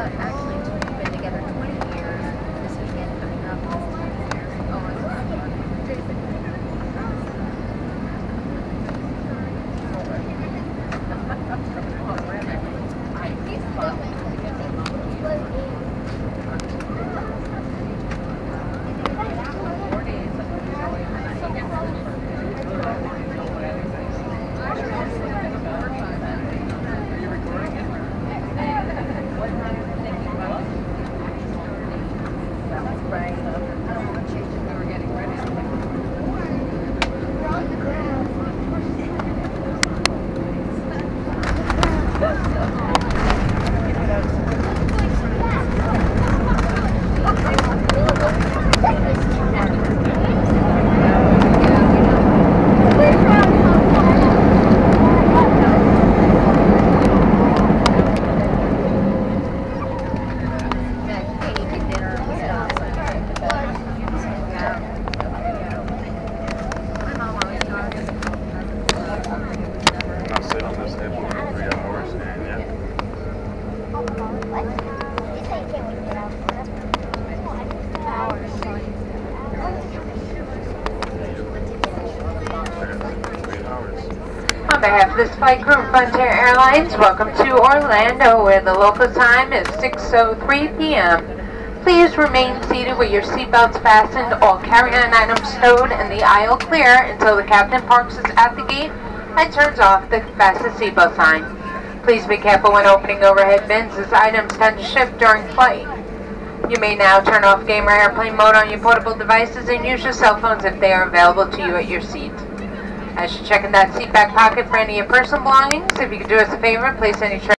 but On behalf of the flight Group Frontier Airlines, welcome to Orlando, where the local time is 6.03 p.m. Please remain seated with your seatbelts fastened, all carry-on items stowed, and the aisle clear until the captain parks us at the gate and turns off the fasten seatbelt sign. Please be careful when opening overhead bins as items tend to shift during flight. You may now turn off game or airplane mode on your portable devices and use your cell phones if they are available to you at your seat. I should check in that seat back pocket for any of your personal belongings. If you could do us a favor, place any